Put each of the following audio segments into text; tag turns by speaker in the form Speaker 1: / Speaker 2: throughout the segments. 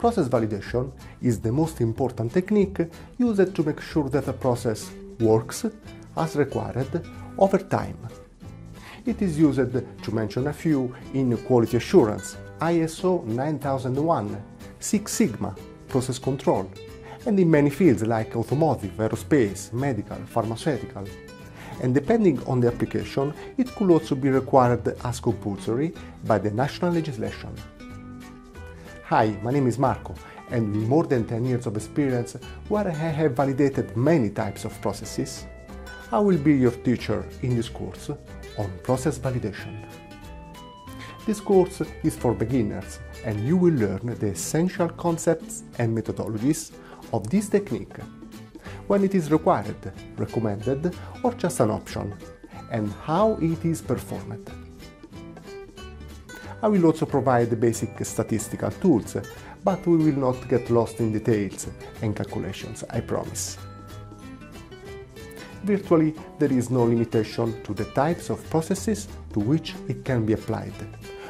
Speaker 1: Process validation is the most important technique used to make sure that a process works as required over time. It is used, to mention a few, in quality assurance, ISO 9001, Six Sigma, process control, and in many fields like automotive, aerospace, medical, pharmaceutical. And depending on the application, it could also be required as compulsory by the national legislation. Hi, my name is Marco, and with more than 10 years of experience where I have validated many types of processes, I will be your teacher in this course on process validation. This course is for beginners and you will learn the essential concepts and methodologies of this technique, when it is required, recommended or just an option, and how it is performed. I will also provide basic statistical tools, but we will not get lost in details and calculations, I promise. Virtually, there is no limitation to the types of processes to which it can be applied,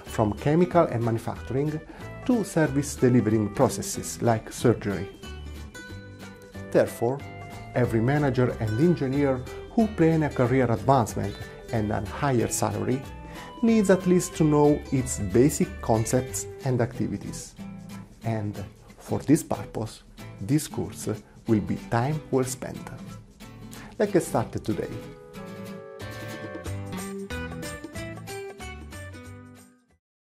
Speaker 1: from chemical and manufacturing to service delivering processes like surgery. Therefore, every manager and engineer who plan a career advancement and a higher salary needs at least to know its basic concepts and activities. And for this purpose, this course will be time well spent. Let's get started today.